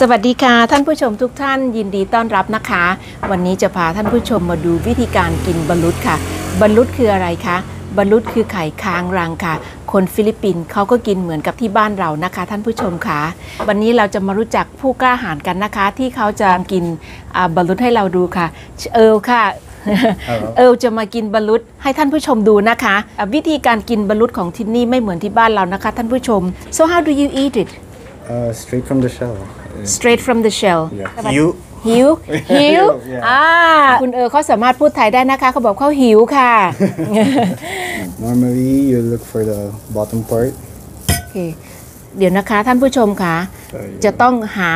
สวัสดีค่ะ ท่านผู้ชมทุกท่านยินดีต้อนรับนะคะ วันนี้จะพาท่านผู้ชมมาดูวิธีการกินบรรลุดค่ะ บรรลุดคืออะไรคะบรรลุดคือไข่ค้างรังค่ะ คนฟิลิปปินส์เขาก็กินเหมือนกับที่บ้านเรานะคะ ท่านผู้ชมค่ะ วันนี้เราจะมารู้จักผู้กล้าหาญกันนะคะ ที่เขาจะกินอ่าบรรลุดให้เราดูค่ะ เอลค่ะเอลจะมากินบรรลุดให้ท่านผู้ชมดูนะคะอะวิธีการกินบรรลุดของที่นี่ไม่เหมือนที่บ้านเรานะคะ ท่านผู้ชม so how do you eat it Uh, straight from the shell. Straight from the shell Yeah. You หิวหิว Yeah. อ่าคุณเออเขาสามารถพูดไทยได้นะคะเขาบอกเขาหิวค่ะ normally you look for the bottom part. โอเคเดี๋ยวนะคะท่านผู้ชมค่ะ Sorry. จะต้องหา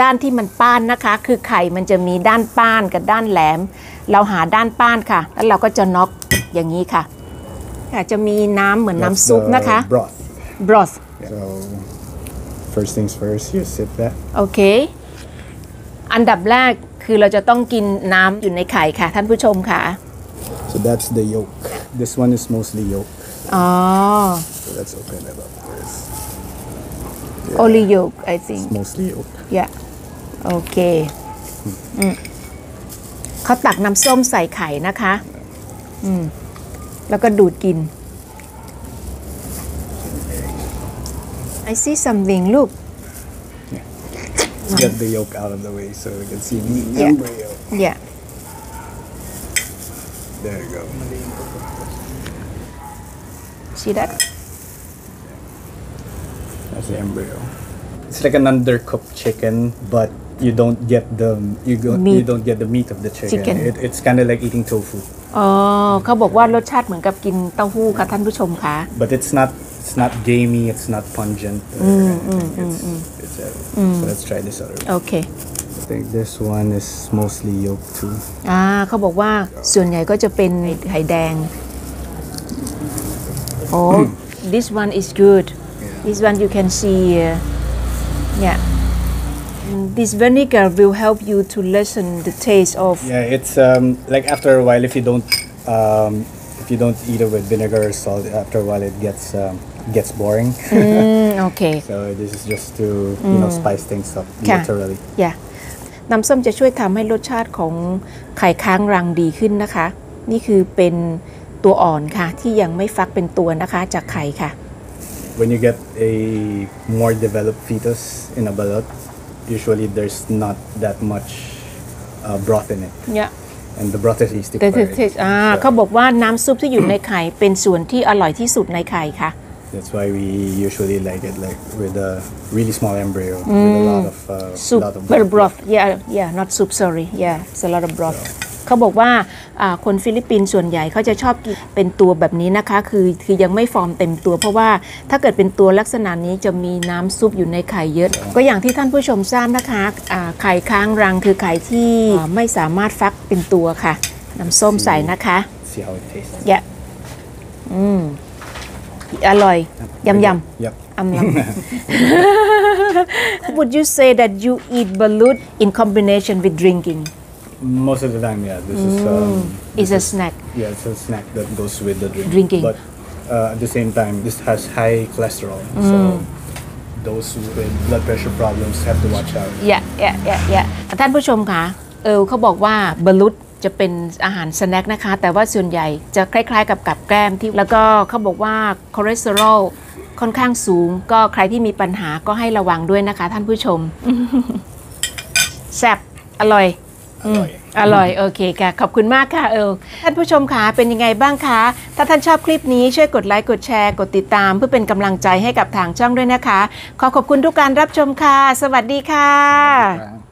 ด้านที่มันป้านนะคะ คือไข่มันจะมีด้านป้านกับด้านแหลม เราหาด้านป้านค่ะ แล้วเราก็จะน็อกอย่างนี้ค่ะอาจจะมีน้ำเหมือน That's น้ำซุป the นะคะ Broth. broth So first things first, you sip that. โอเค อันดับแรกคือเราจะต้องกินน้ำอยู่ในไข่ค่ะ ท่านผู้ชมค่ะ So that's the yolk. This one is mostly yolk. อ๋อ So let's open it up first. only yolk I think It's mostly yolk. อย่าโอเคอืมเขาตักน้ำส้มใส่ไข่นะคะ อืม แล้วก็ดูดกิน I see something look Let's get the yolk out of the way so we can see the Yeah. embryo. yeah There you go. see that That's the embryo. It's like an undercooked chicken, but you don't get the you go, you Meat. don't get the meat of the chicken. Chicken. It, it's kind of like eating tofu, อ๋อเขาบอกว่ารสชาติเหมือนกับกินเต้าหู้ค่ะท่านผู้ชมคะ but it's not it's not gamey. It's not pungent. Or anything. it's, it's uh, So let's try this other. one. โอเค I think this one is mostly yolk too. อ่าเขาบอกว่าส่วนใหญ่ก็จะเป็นไข่แดง โอ้ this one is good this one you can see uh, yeah Mm, this vinegar will help you to lessen the taste of Yeah, it's um, like after a while, if you don't um, if you don't eat it with vinegar or salt, after a while it gets um, gets boring. อืมโอเค so this is just to you know spice things up Yeah. literally. อย่าน้ำส้มจะช่วยทำให้รสชาติของไข่ค้างรังดีขึ้นนะคะ นี่คือเป็นตัวอ่อนค่ะ ที่ยังไม่ฟักเป็นตัวนะคะจากไข่ค่ะ When you get a more developed fetus in a balut, usually there's not that much uh, broth in it, เนี่ย and the broth is tasty. แต่ for it. อ่า So เขาบอกว่าน้ำซุปที่อยู่ในไข่เป็นส่วนที่อร่อยที่สุดในไข่ค่ะ that's why we usually like it like with a really small embryo with a lot of uh, soup lot of but broth yeah yeah not soup sorry yeah it's a lot of broth เขาบอกว่าอ่า คนฟิลิปปินส์ส่วนใหญ่เขาจะชอบกินเป็นตัวแบบนี้นะคะ คือคือยังไม่ฟอร์มเต็มตัว เพราะว่าถ้าเกิดเป็นตัวลักษณะนี้จะมีน้ำซุปอยู่ในไข่เยอะ ก็อย่างที่ท่านผู้ชมทราบนะคะอ่าไข่ค้างรังคือไข่ที่อ่าไม่สามารถฟักเป็นตัวค่ะน้ำส้มใส่นะคะ See how it tastes. แยะอืมอร่อยยำยำ Yep. I'm Would you say that you eat balut in combination with drinking? Most of the time, yeah. This is um, It's a snack. yeah, it's a snack that goes with the drink. Drinking. But uh, at the same time, this has high cholesterol, so those with blood pressure problems have to watch out. อย่าอย่าอย่าอย่าท่านผู้ชมคะเออเขาบอกว่าบาลุตจะเป็นอาหารสแน็คนะคะ แต่ว่าส่วนใหญ่จะคล้ายๆกับกับแกล้มที่ แล้วก็เขาบอกว่าคอเลสเตอรอลค่อนข้างสูง ก็ใครที่มีปัญหาก็ให้ระวังด้วยนะคะท่านผู้ชม แซ่บอร่อย อืมอร่อย โอเคค่ะ ขอบคุณมากค่ะเออท่านผู้ชมคะเป็นยังไงบ้างคะ ถ้าท่านชอบคลิปนี้ช่วยกดไลค์ กดแชร์ กดติดตาม เพื่อเป็นกำลังใจให้กับทางช่องด้วยนะคะ ขอขอบคุณทุกการรับชมค่ะ สวัสดีค่ะ